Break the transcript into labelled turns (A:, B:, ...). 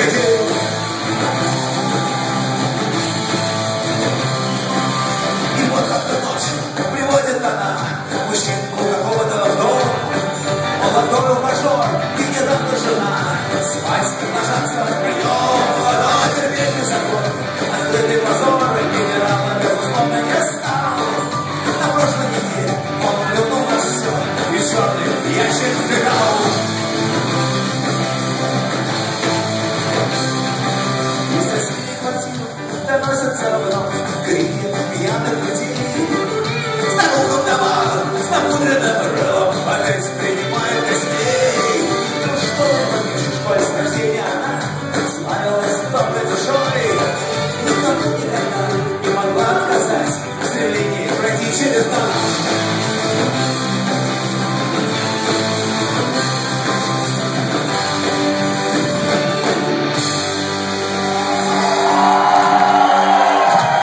A: И вот как-то ночью приводит она мужчинку какого-то в дом. Он отдобил мажор, Sarah Love, Green, Beyond the